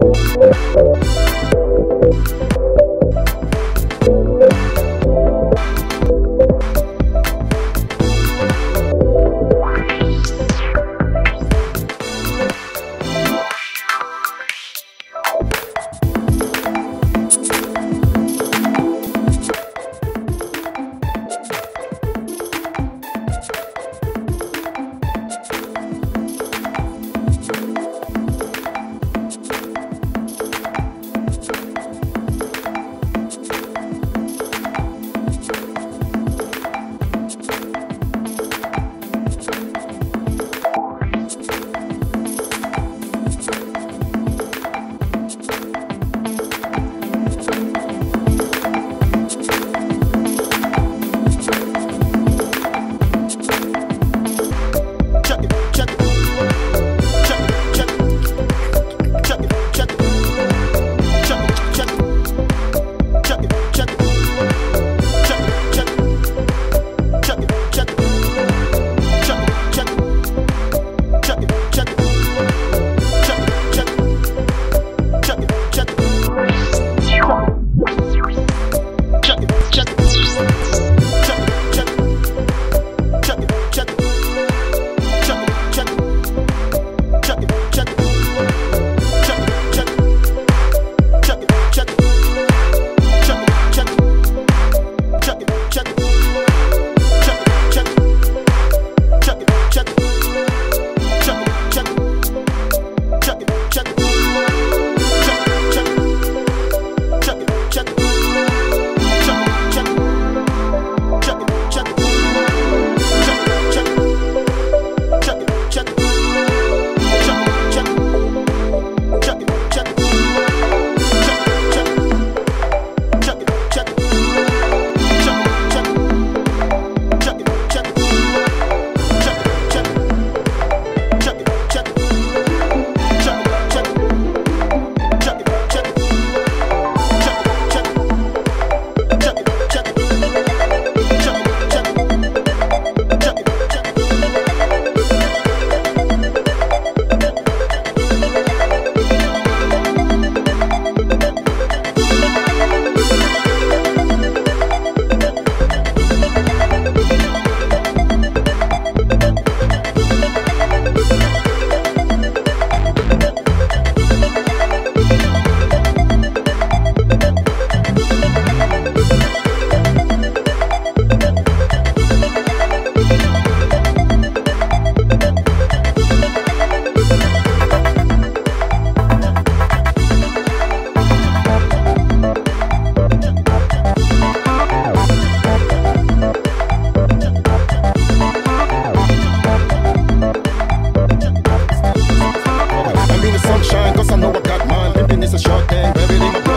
Thank you. sunshine, cause I know I got mine. Living is a short thing, baby, leave my